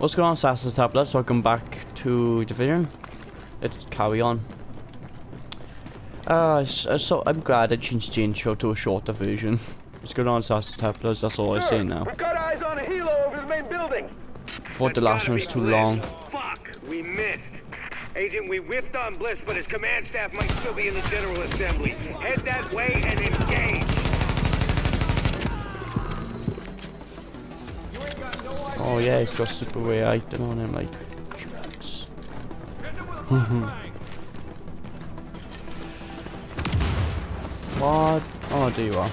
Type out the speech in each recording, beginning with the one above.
What's going on, Sasa Tablets? Welcome back to Division. Let's carry on. Uh, so I'm glad I changed the intro to a shorter version. What's going on, Sasa Tablets? That's all I say now. We've got eyes on a helo over the main building. Thought the last one was too long. Fuck, we missed. Agent, we whipped on Bliss, but his command staff might still be in the General Assembly. Head that way and Oh yeah, he's got super way item on him, like tracks. what? Oh, do you are.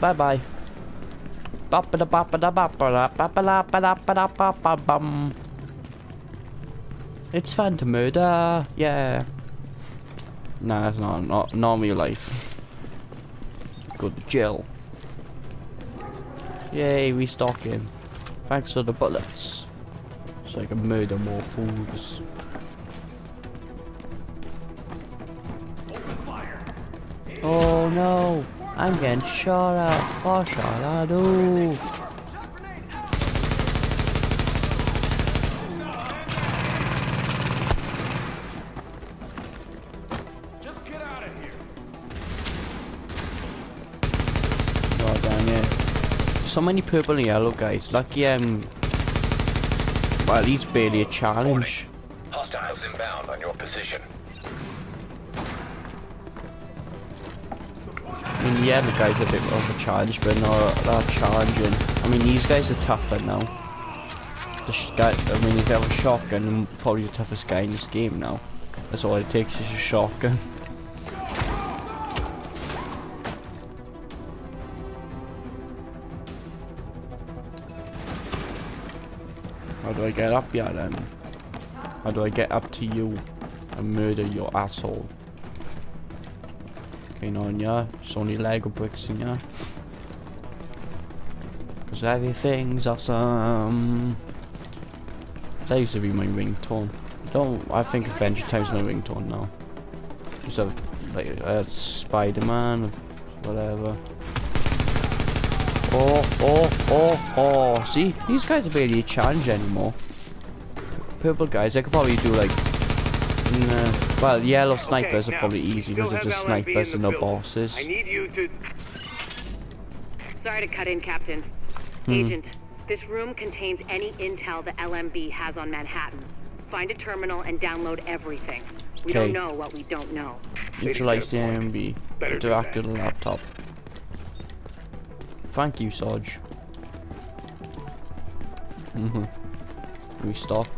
Bye bye. It's fun to murder, yeah. Nah, it's not, not, real life. Go to jail. Yay, restocking. Thanks for the bullets. So I can murder more fools. Oh no! I'm getting shot at. Oh, shall I do? So many purple and yellow guys. Lucky um well he's barely a challenge. Hostiles inbound on your position. I mean yeah the guys are a bit more of a challenge but not that challenging. I mean these guys are tougher now. The sh guy I mean if you have a shotgun and probably the toughest guy in this game now. That's all it takes is a shotgun. How do I get up here then? How do I get up to you and murder your asshole? Okay, no, yeah, it's only Lego bricks in here. Cause everything's awesome. That used to be my ringtone. Don't, I think Adventure Time's my ringtone now. So, like, uh, Spider-Man, whatever. Oh, oh, oh, oh. See, these guys are barely a challenge anymore. Purple guys, I could probably do like. Nah. Well, yellow snipers Okay, are probably easy because they're just snipers the and no building. bosses. I need you to... Sorry to cut in, Captain. Hmm. Agent, this room contains any intel the LMB has on Manhattan. Find a terminal and download everything. We Okay. don't know what we don't know. Utilize the LMB. Better do Interact that. with the laptop. Thank you, Sarge. Mhm. Restock.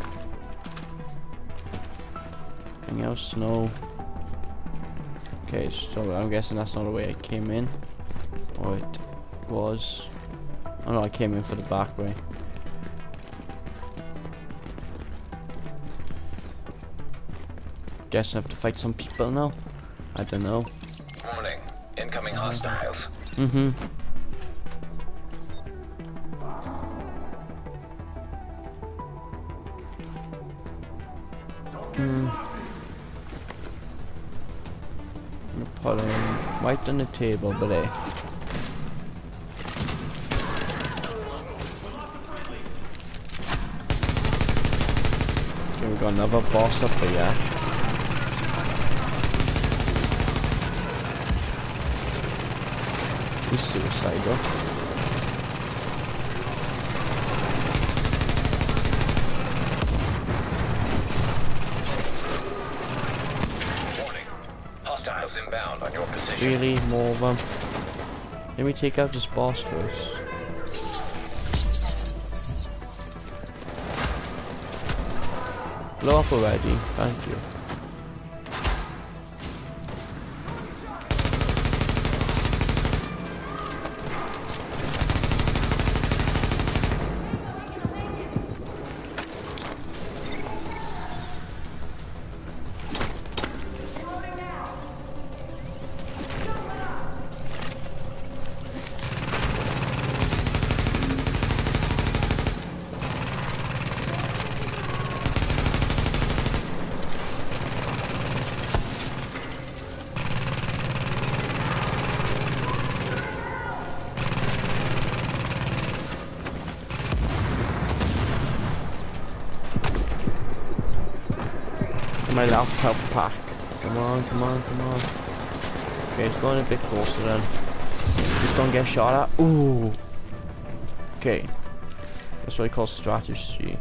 Anything else? No. Okay, so I'm guessing that's not the way I came in. Or it was. Oh no, I came in for the back way. Guess I have to fight some people now. I don't know. Warning. Incoming hostiles. Mm-hmm. I'm gonna put him right on the table, but eh. Okay, we got another boss up here. He's suicidal. Really? More of them? Let me take out this boss first. Blow up already. Thank you. Laptop pack. Come on, come on, come on. Okay, it's going a bit closer then. Just don't get shot at. Ooh. Okay. That's what I call strategy.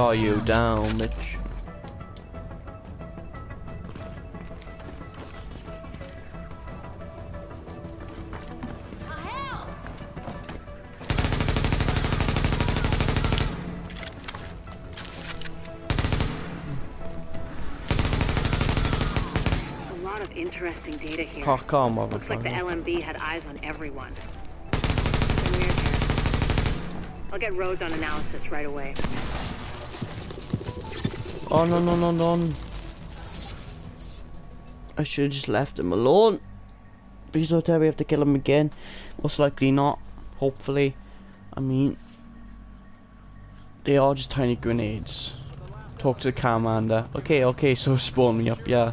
Got you down, Mitch. Hell! There's a lot of interesting data here. Cock on, Looks like the. LMB had eyes on everyone. Something weird here. I'll get Rhodes on analysis right away. Oh no no no no. I should have just left him alone. Please don't tell I have to kill him again. Most likely not. Hopefully. I mean they are just tiny grenades. Talk to the commander. Okay, okay, so spawn me up, yeah.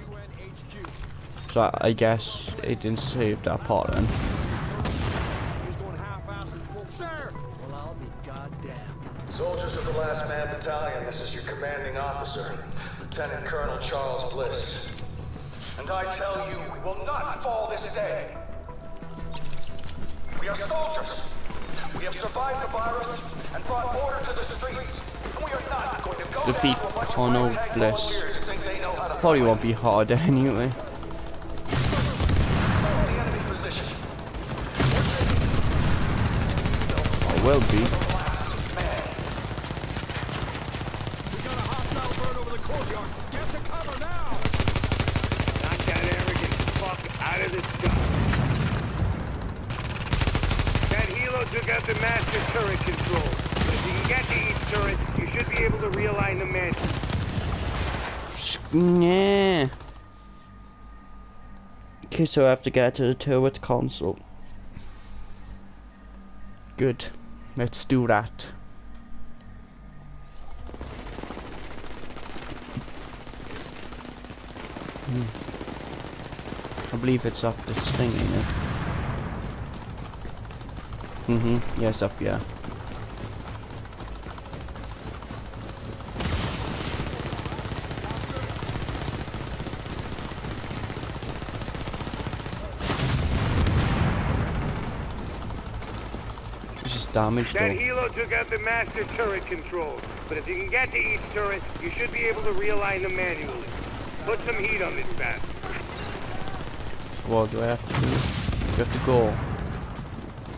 So I, I guess it didn't save that part then. Is your commanding officer, Lieutenant Colonel Charles Bliss. And I tell you, we will not fall this day. We are soldiers. We have survived the virus and brought order to the streets. And we are not going to go Defeat down to Colonel Bliss. volunteers who think they know how to Probably won't be hard anyway. Follow the enemy position. It will be. Last man. Knock that arrogant fuck out of the stuff. That helo took out master turret control. If you can get to each turret, you should be able to realign the mantle. Yeah. Okay, so I have to get to the turret console. Good. Let's do that. Hmm. I believe it's up this thing, you know. Mm-hmm. Yes, up, yeah. Damage That though. helo took out the master turret control. But if you can get to each turret, you should be able to realign them manually. Put some heat on this bastard. What do I have to do? You have to go.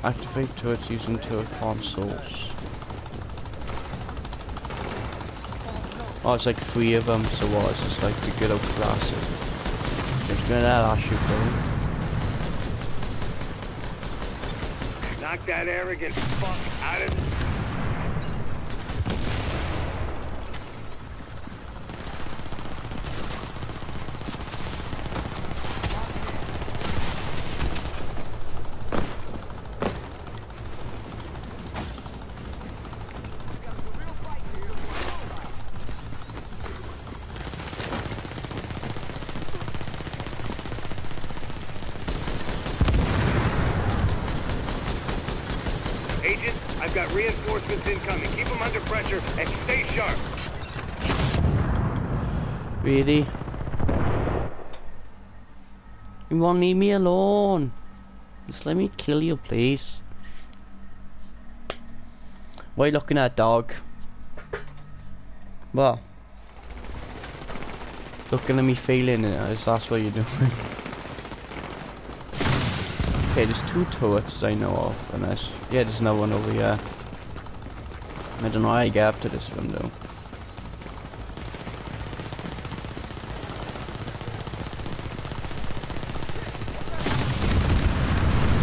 Activate turrets using turret consoles. Oh, it's like three of them, so what? It's just like the good old classic. There's been that shoot. Knock that arrogant fuck out of Agent, I've got reinforcements incoming. Keep them under pressure and stay sharp. Really? You won't leave me alone. Just let me kill you, please. What are you looking at, dog? Well, Looking at me failing it, is that's what you're doing. Okay, there's two turrets I know of, and that's Yeah, there's another one over here. I don't know why I got to this window.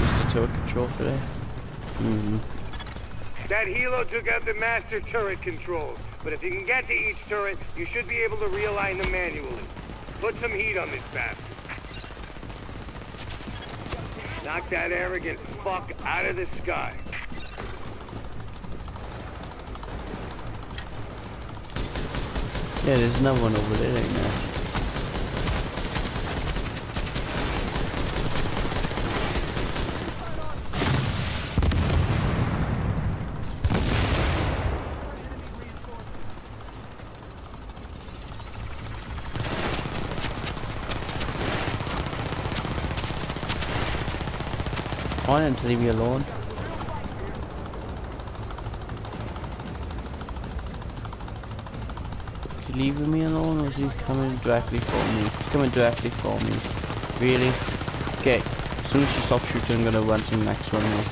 Just the turret control for mm-hmm. that? Mm hmm That helo took out the master turret controls, but if you can get to each turret, you should be able to realign them manually. Put some heat on this bastard. Knock that arrogant fuck out of the sky. Yeah, there's another one over there, ain't there? Him to leave me alone. Is he leaving me alone or is he coming directly for me? He's coming directly for me. Really? Okay. As soon as she stops shooting, I'm gonna run to the next one now.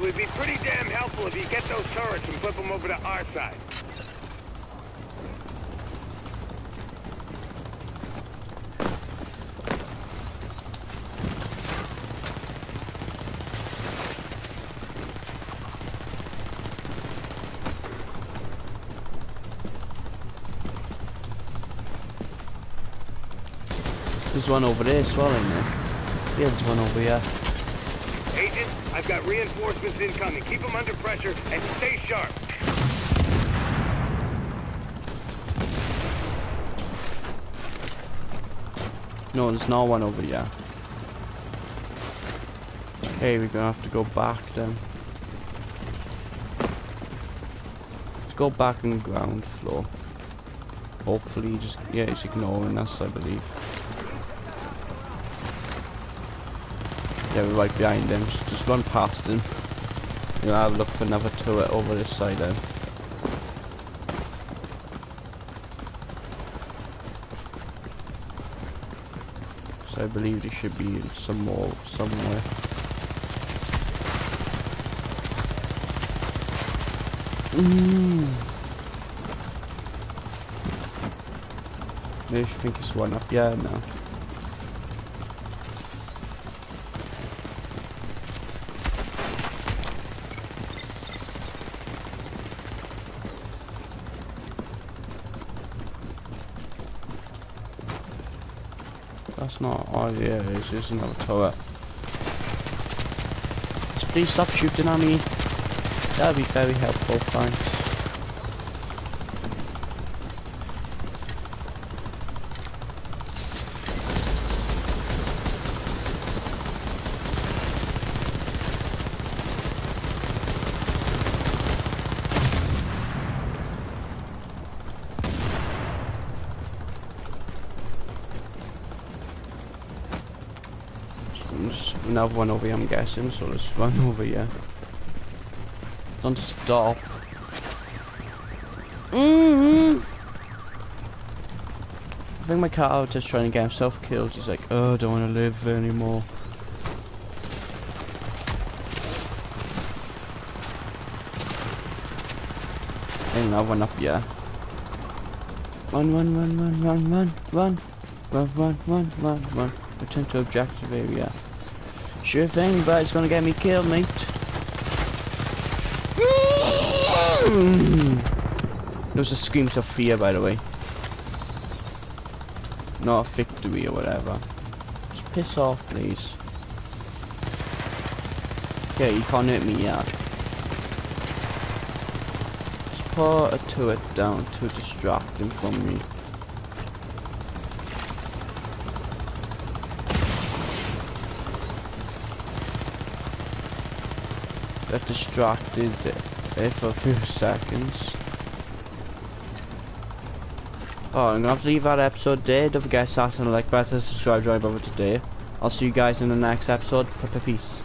It would be pretty damn helpful if you get those turrets and flip them over to our side. There's one over there as well, isn't there? Yeah, there's one over here. Agent, I've got reinforcements incoming. Keep them under pressure and stay sharp. No, there's no one over here. Okay, we're gonna have to go back then. Let's go back on ground floor. Hopefully, just yeah, he's ignoring us, I believe. Yeah, we're right behind him. Just, just run past him. A look for another turret over this side then. I believe there should be in some more somewhere. Mm. Maybe I think it's one up. Yeah, no. That's not. Oh yeah, it's just another turret. Please stop shooting at me. That'd be very helpful, thanks. There's another one over here, I'm guessing, so let's run over here. Don't stop. Mm hmm I think my was just trying to get himself killed. He's like, oh, I don't want to live anymore. Another one up here. Run, run, run, run, run, run, run. Run, run, run, run, run. Return to objective area. Sure thing, but it's gonna get me killed, mate. Those are screams of fear, by the way. Not a victory or whatever. Just piss off, please. Okay, you can't hurt me yet. Just pour a turret down to distract him from me. Got distracted for a few seconds. Oh, I'm gonna have to leave that episode there. Don't forget to like button, subscribe, join over today. I'll see you guys in the next episode. Peace.